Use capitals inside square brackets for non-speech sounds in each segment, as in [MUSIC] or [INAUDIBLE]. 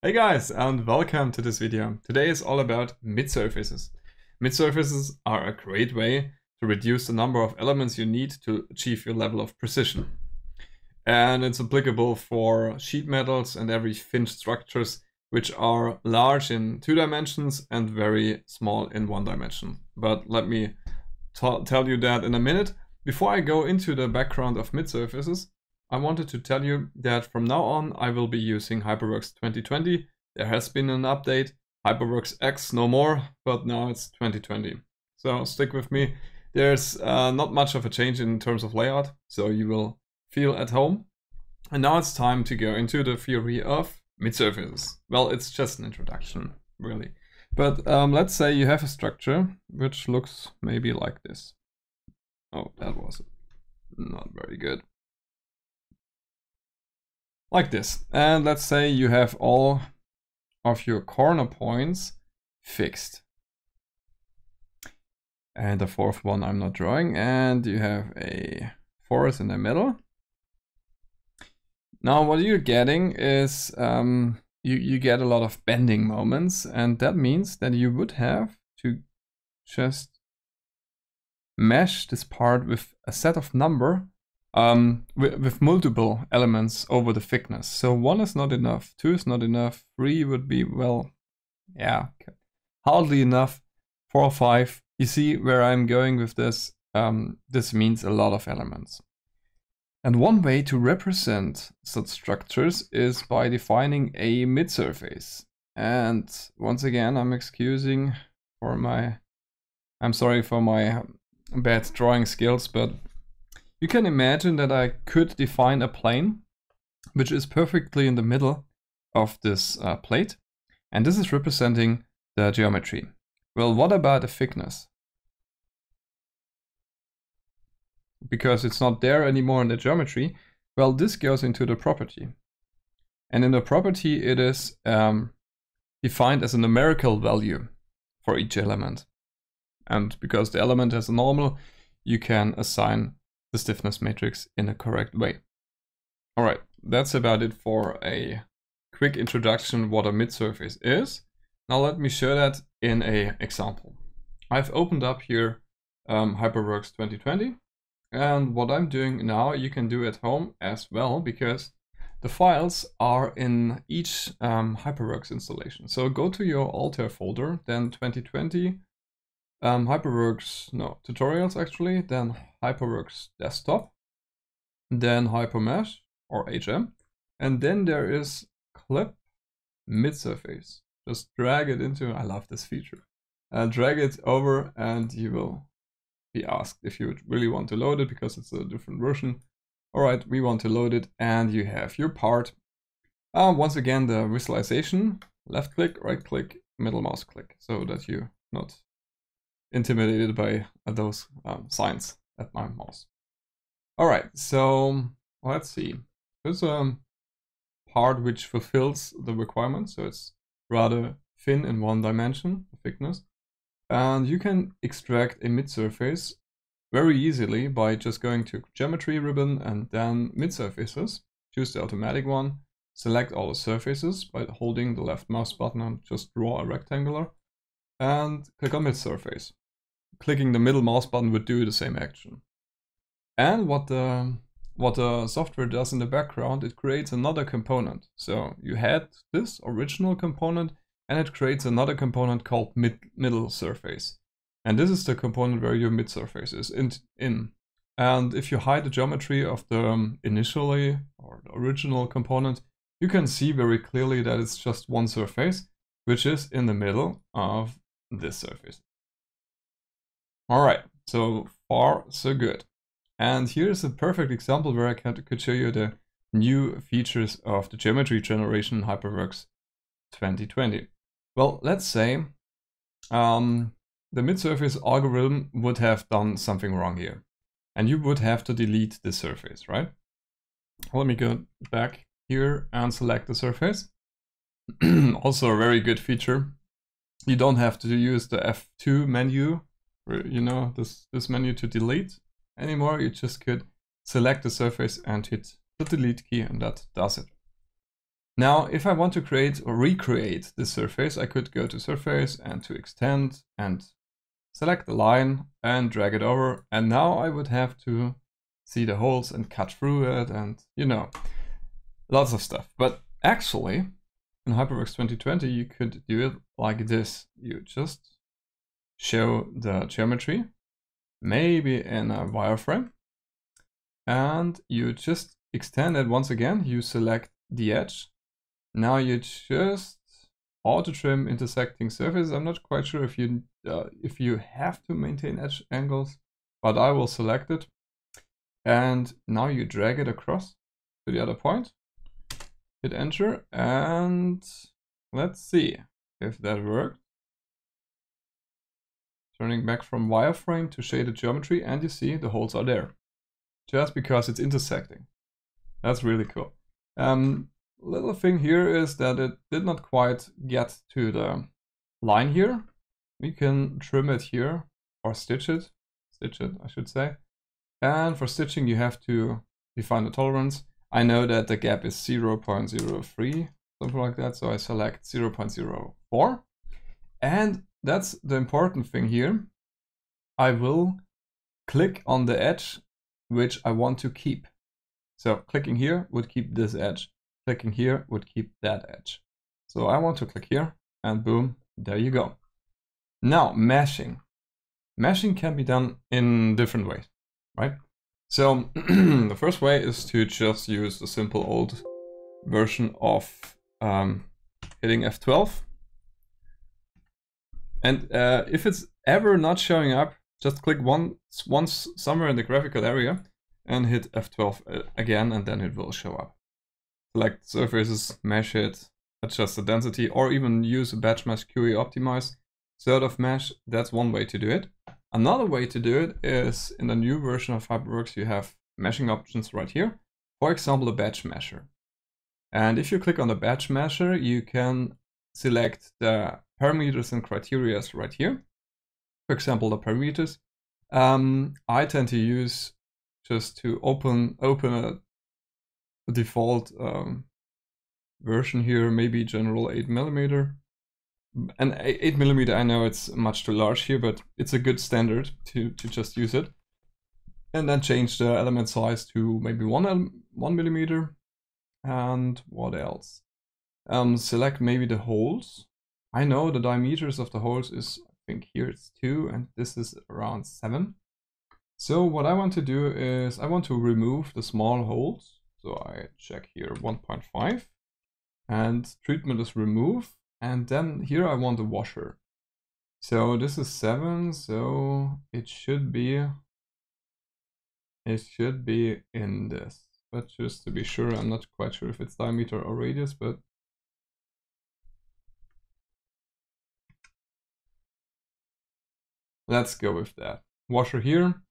Hey guys and welcome to this video. Today is all about mid-surfaces. Mid-surfaces are a great way to reduce the number of elements you need to achieve your level of precision. And it's applicable for sheet metals and every finished structures which are large in two dimensions and very small in one dimension. But let me tell you that in a minute. Before I go into the background of mid-surfaces, I wanted to tell you that from now on I will be using HyperWorks 2020. There has been an update, HyperWorks X no more, but now it's 2020. So stick with me. There's uh, not much of a change in terms of layout, so you will feel at home. And now it's time to go into the theory of mid-surfaces. Well, it's just an introduction, really. But um, let's say you have a structure which looks maybe like this. Oh, that was not very good like this. And let's say you have all of your corner points fixed. And the fourth one I'm not drawing. And you have a forest in the middle. Now what you're getting is um, you, you get a lot of bending moments. And that means that you would have to just mesh this part with a set of number um, with, with, multiple elements over the thickness. So one is not enough, two is not enough, three would be, well, yeah, hardly enough, four or five. You see where I'm going with this? Um, this means a lot of elements. And one way to represent such structures is by defining a mid-surface. And once again, I'm excusing for my, I'm sorry for my bad drawing skills, but you can imagine that I could define a plane which is perfectly in the middle of this uh, plate. And this is representing the geometry. Well, what about the thickness? Because it's not there anymore in the geometry, well, this goes into the property. And in the property, it is um, defined as a numerical value for each element. And because the element has a normal, you can assign the stiffness matrix in a correct way. All right, that's about it for a quick introduction what a mid-surface is. Now let me show that in a example. I've opened up here um, HyperWorks 2020 and what I'm doing now you can do at home as well because the files are in each um, HyperWorks installation. So go to your Altair folder, then 2020 um, HyperWorks, no, tutorials actually, then HyperWorks desktop, then HyperMesh or HM, and then there is clip mid surface. Just drag it into, I love this feature, and drag it over and you will be asked if you really want to load it because it's a different version. All right, we want to load it and you have your part. Uh, once again, the visualization, left click, right click, middle mouse click, so that you not intimidated by those um, signs at my mouse. All right, so let's see. There's a part which fulfills the requirement, so it's rather thin in one dimension, thickness. And you can extract a mid-surface very easily by just going to geometry ribbon and then mid-surfaces. Choose the automatic one, select all the surfaces by holding the left mouse button and just draw a rectangular and click on mid-surface clicking the middle mouse button would do the same action. And what the what the software does in the background, it creates another component. So you had this original component and it creates another component called mid middle surface. And this is the component where your mid surface is in, in. And if you hide the geometry of the um, initially or the original component, you can see very clearly that it's just one surface, which is in the middle of this surface. All right, so far so good. And here's a perfect example where I could show you the new features of the geometry generation HyperWorks 2020. Well, let's say um, the mid-surface algorithm would have done something wrong here. And you would have to delete the surface, right? Let me go back here and select the surface. [CLEARS THROAT] also a very good feature. You don't have to use the F2 menu you know, this, this menu to delete anymore. You just could select the surface and hit the delete key and that does it. Now, if I want to create or recreate this surface, I could go to surface and to extend and select the line and drag it over. And now I would have to see the holes and cut through it and, you know, lots of stuff. But actually, in HyperWorks 2020, you could do it like this. You just show the geometry, maybe in a wireframe, and you just extend it once again. You select the edge. Now you just auto trim intersecting surfaces. I'm not quite sure if you uh, if you have to maintain edge angles, but I will select it. And now you drag it across to the other point. Hit enter and let's see if that worked. Turning back from wireframe to shaded geometry and you see the holes are there. Just because it's intersecting. That's really cool. Um, little thing here is that it did not quite get to the line here. We can trim it here or stitch it. Stitch it, I should say. And for stitching, you have to define the tolerance. I know that the gap is 0 0.03, something like that. So I select 0 0.04. And that's the important thing here. I will click on the edge which I want to keep. So clicking here would keep this edge. Clicking here would keep that edge. So I want to click here and boom, there you go. Now meshing. Meshing can be done in different ways, right? So [CLEARS THROAT] the first way is to just use the simple old version of um, hitting F12 and uh, if it's ever not showing up, just click once, once somewhere in the graphical area and hit F12 uh, again, and then it will show up. Select surfaces, mesh it, adjust the density, or even use a batch mesh QE optimize sort of mesh. That's one way to do it. Another way to do it is in the new version of HyperWorks, you have meshing options right here. For example, a batch mesher. And if you click on the batch mesher, you can select the parameters and criteria right here. For example, the parameters. Um, I tend to use just to open open a, a default um, version here, maybe general 8 millimeter. And 8 millimeter, I know it's much too large here, but it's a good standard to, to just use it. And then change the element size to maybe 1, 1 millimeter. And what else? Um, select maybe the holes. I know the diameters of the holes is, I think here it's 2 and this is around 7. So what I want to do is I want to remove the small holes. So I check here 1.5 and treatment is remove. And then here I want a washer. So this is 7, so it should be it should be in this. But just to be sure, I'm not quite sure if it's diameter or radius, but Let's go with that. Washer here,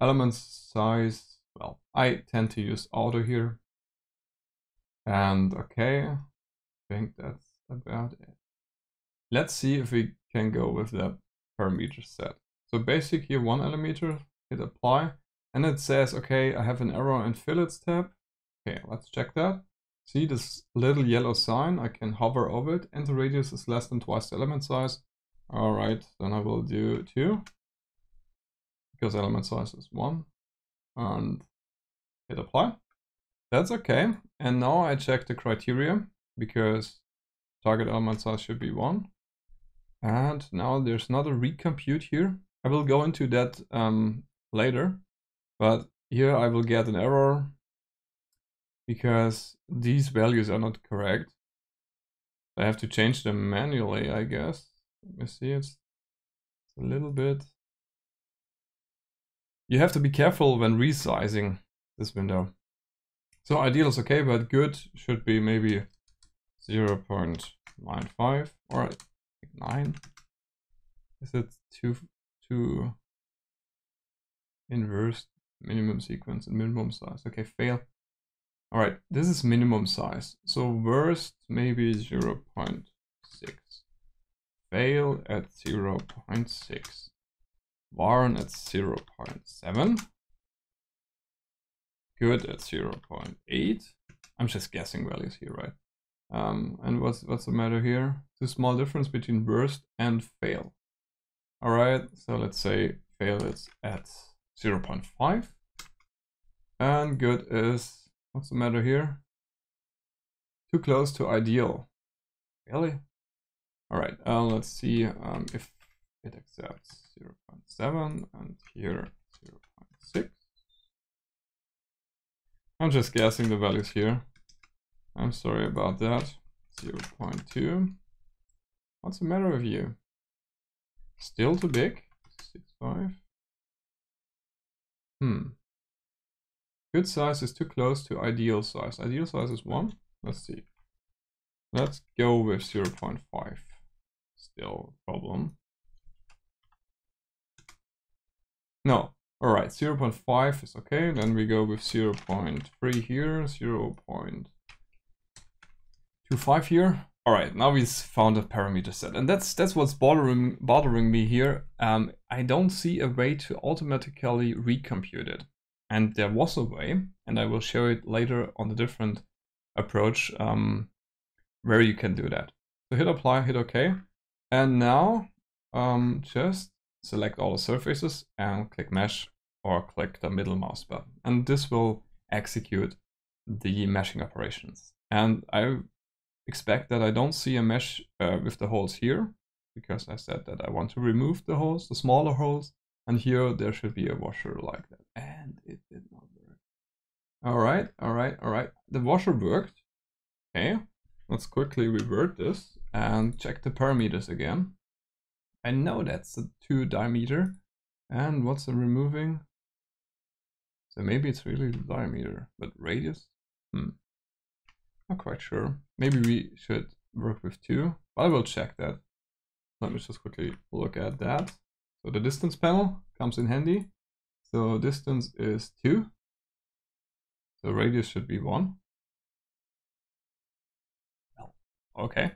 element size, well, I tend to use auto here. And okay, I think that's about it. Let's see if we can go with the parameter set. So basic here, one millimeter, hit apply, and it says, okay, I have an error in fillets tab. Okay, let's check that. See this little yellow sign, I can hover over it, and the radius is less than twice the element size. All right, then I will do two because element size is one and hit apply. That's okay. And now I check the criteria because target element size should be one. And now there's another recompute here. I will go into that um, later, but here I will get an error because these values are not correct. I have to change them manually, I guess. Let me see, it's a little bit. You have to be careful when resizing this window. So ideal is okay, but good should be maybe 0 0.95 or 9. Is it too too inverse minimum sequence and minimum size? Okay, fail. All right, this is minimum size. So worst maybe 0 0.6 fail at 0.6. Warren at 0.7. Good at 0.8. I'm just guessing values here, right? Um, and what's what's the matter here? Too small difference between burst and fail. All right, so let's say fail is at 0 0.5. And good is, what's the matter here? Too close to ideal. Really? All right, uh, let's see um, if it accepts 0 0.7 and here 0 0.6. I'm just guessing the values here. I'm sorry about that. 0 0.2. What's the matter with you? Still too big? 6.5. Hmm. Good size is too close to ideal size. Ideal size is 1. Let's see. Let's go with 0 0.5. Still problem. No. Alright, 0 0.5 is okay. Then we go with 0 0.3 here, 0 0.25 here. All right, now we've found a parameter set, and that's that's what's bothering bothering me here. Um, I don't see a way to automatically recompute it, and there was a way, and I will show it later on the different approach um, where you can do that. So hit apply, hit OK, and now um, just select all the surfaces and click mesh or click the middle mouse button, and this will execute the meshing operations. And I expect that I don't see a mesh uh, with the holes here because I said that I want to remove the holes, the smaller holes, and here there should be a washer like that. And it did not work. All right, all right, all right. The washer worked. Okay, let's quickly revert this and check the parameters again. I know that's a 2 diameter. And what's the removing? So maybe it's really diameter, but radius? Hmm. Not quite sure. Maybe we should work with two, but I will check that. Let me just quickly look at that. So the distance panel comes in handy. So distance is two. So radius should be one. Okay.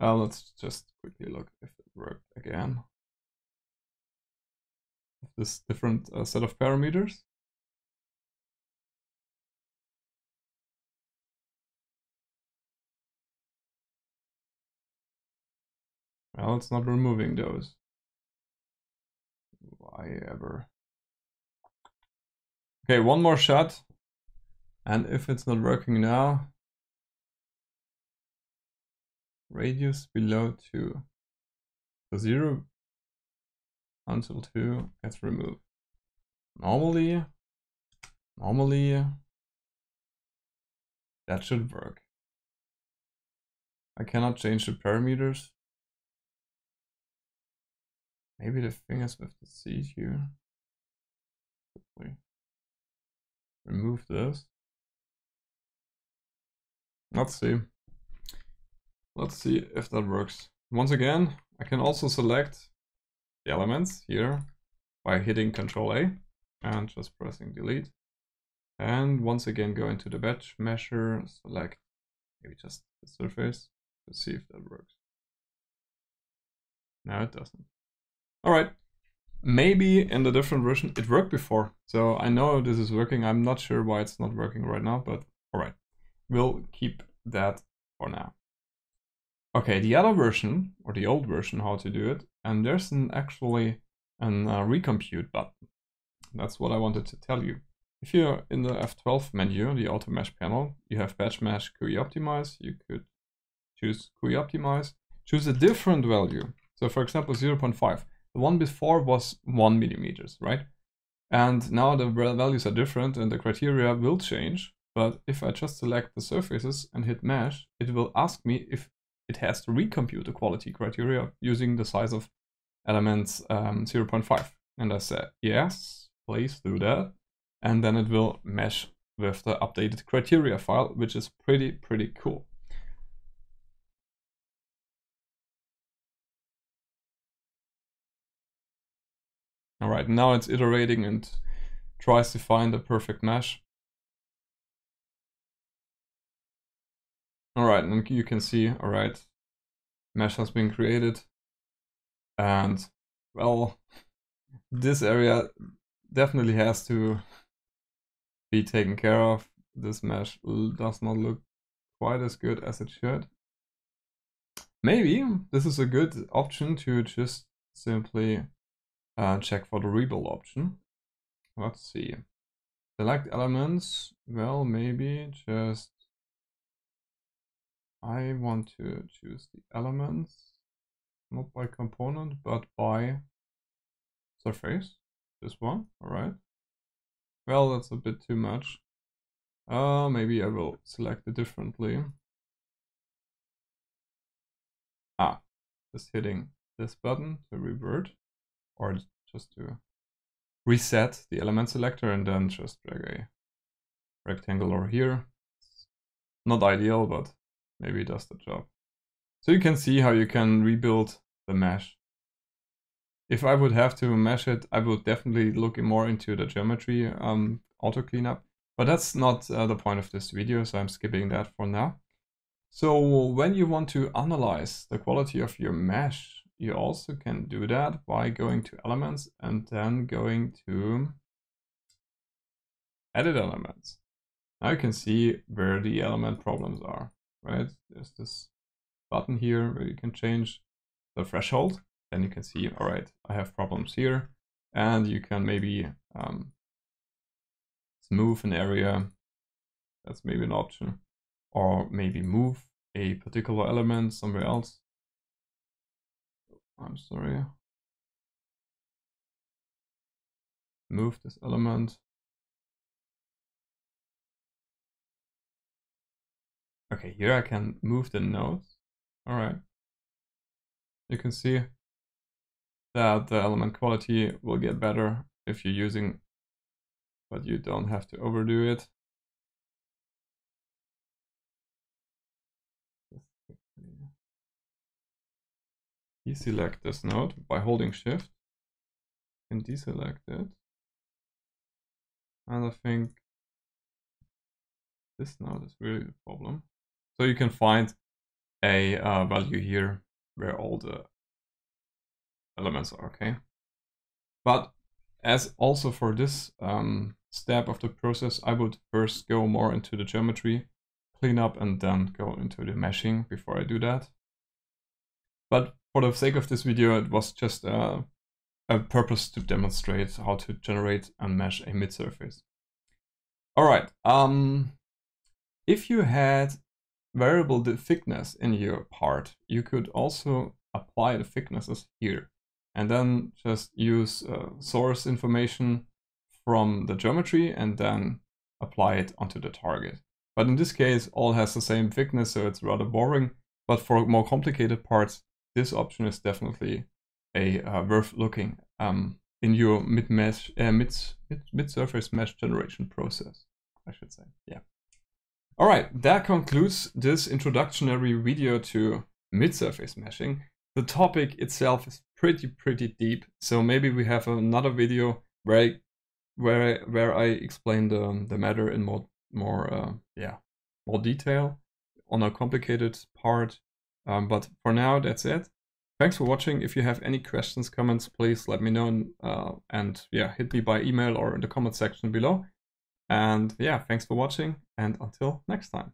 Uh, let's just quickly look if it worked again. This different uh, set of parameters. Well, it's not removing those. Why ever? Okay, one more shot. And if it's not working now, radius below 2. So 0 until 2 gets removed. Normally, normally, that should work. I cannot change the parameters. Maybe the is with the seed here. Quickly remove this. Let's see. Let's see if that works. Once again, I can also select the elements here by hitting Control A and just pressing delete. And once again, go into the batch mesher, select maybe just the surface to see if that works. No, it doesn't. All right. Maybe in the different version it worked before. So I know this is working. I'm not sure why it's not working right now, but all right. We'll keep that for now. Okay, the other version, or the old version, how to do it, and there's an actually an uh, recompute button. That's what I wanted to tell you. If you're in the F12 menu, the auto mesh panel, you have batch mesh QE optimize. You could choose QE optimize, choose a different value. So for example, 0.5. The one before was one millimeters, right? And now the values are different and the criteria will change. But if I just select the surfaces and hit mesh, it will ask me if it has to recompute the quality criteria using the size of elements um, 0.5. And I said, yes, please do that. And then it will mesh with the updated criteria file, which is pretty, pretty cool. All right, now it's iterating and tries to find a perfect mesh. All right, and you can see, all right, mesh has been created. And well, this area definitely has to be taken care of. This mesh does not look quite as good as it should. Maybe this is a good option to just simply uh, check for the rebuild option. Let's see. Select elements. Well, maybe just I want to choose the elements, not by component, but by surface. This one, all right. Well, that's a bit too much. Uh, maybe I will select it differently. Ah, just hitting this button to revert, or just to reset the element selector and then just drag a rectangle over here. not ideal, but maybe it does the job. So you can see how you can rebuild the mesh. If I would have to mesh it, I would definitely look more into the geometry um, auto cleanup. But that's not uh, the point of this video, so I'm skipping that for now. So when you want to analyze the quality of your mesh, you also can do that by going to elements and then going to edit elements. Now you can see where the element problems are, right? There's this button here where you can change the threshold. Then you can see, all right, I have problems here. And you can maybe um, smooth an area. That's maybe an option. Or maybe move a particular element somewhere else. I'm sorry. Move this element. Okay, here I can move the nodes. All right. You can see that the element quality will get better if you're using, but you don't have to overdo it. Deselect this node by holding shift and deselect it. And I think this node is really the problem. So you can find a uh, value here where all the elements are, okay? But as also for this um, step of the process, I would first go more into the geometry, clean up, and then go into the meshing before I do that. But for the sake of this video, it was just a, a purpose to demonstrate how to generate and mesh a mid-surface. All right. Um, if you had variable the thickness in your part, you could also apply the thicknesses here and then just use uh, source information from the geometry and then apply it onto the target. But in this case, all has the same thickness, so it's rather boring. But for more complicated parts, this option is definitely a uh, worth looking um, in your mid mesh uh, mid, mid mid surface mesh generation process. I should say, yeah. All right, that concludes this introductory video to mid surface meshing. The topic itself is pretty pretty deep, so maybe we have another video where I, where I, where I explain the the matter in more more uh, yeah more detail on a complicated part um, but for now, that's it. Thanks for watching. If you have any questions, comments, please let me know. Uh, and yeah, hit me by email or in the comment section below. And yeah, thanks for watching and until next time.